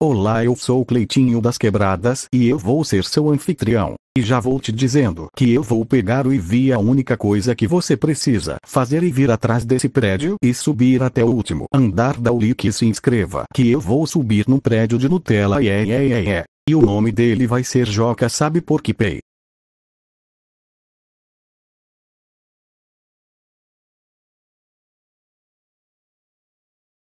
Olá, eu sou o Cleitinho das Quebradas e eu vou ser seu anfitrião. E já vou te dizendo que eu vou pegar o IV a única coisa que você precisa fazer é vir atrás desse prédio e subir até o último andar da Ulick e se inscreva que eu vou subir no prédio de Nutella e é, é, é, é. E o nome dele vai ser Joca sabe por que pay.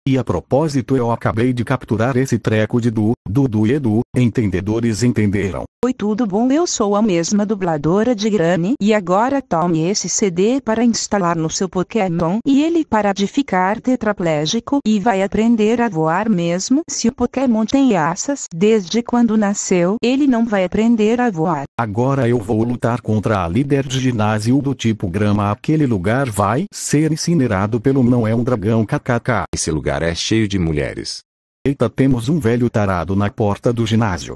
E a propósito eu acabei de capturar esse treco de Du, Dudu e Edu, entendedores entenderam. Oi tudo bom eu sou a mesma dubladora de Granny e agora tome esse CD para instalar no seu Pokémon e ele para de ficar tetraplégico e vai aprender a voar mesmo se o Pokémon tem asas desde quando nasceu ele não vai aprender a voar. Agora eu vou lutar contra a líder de ginásio do tipo grama aquele lugar vai ser incinerado pelo não é um dragão kkk. Esse lugar é cheio de mulheres. Eita temos um velho tarado na porta do ginásio.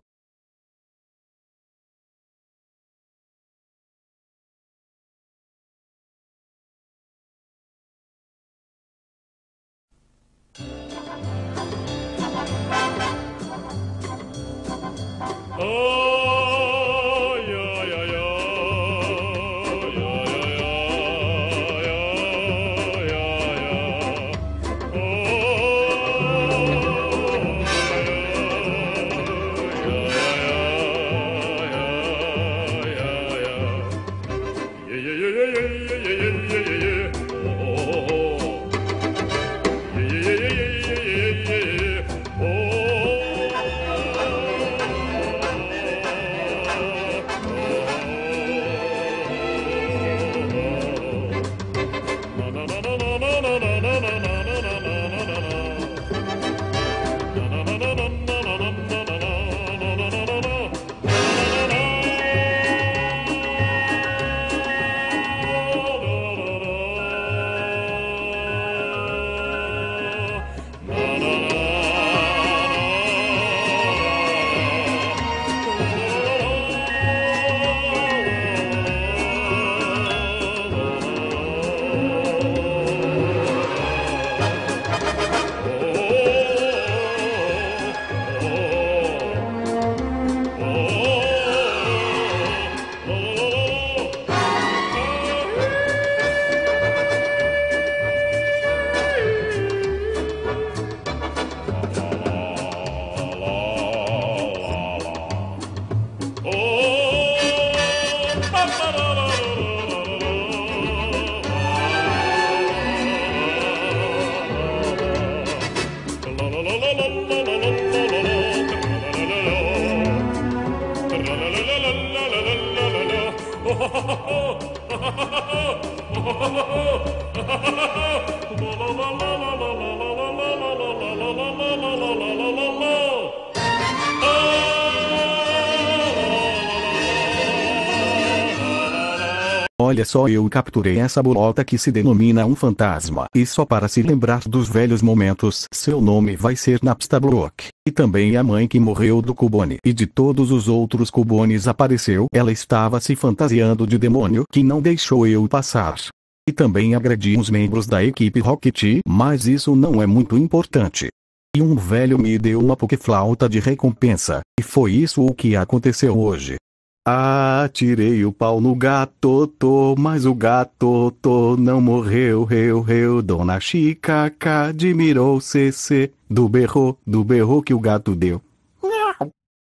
la la la la la Olha só eu capturei essa bolota que se denomina um fantasma. E só para se lembrar dos velhos momentos, seu nome vai ser Napstablock. E também a mãe que morreu do Cubone. E de todos os outros Cubones apareceu. Ela estava se fantasiando de demônio que não deixou eu passar. E também agredi uns membros da equipe Rocket, mas isso não é muito importante. E um velho me deu uma pokeflauta de recompensa, e foi isso o que aconteceu hoje. Ah, tirei o pau no gato, tô, mas o gato tô não morreu, reu, reu. Dona Chica admirou CC, do berro, do berro que o gato deu.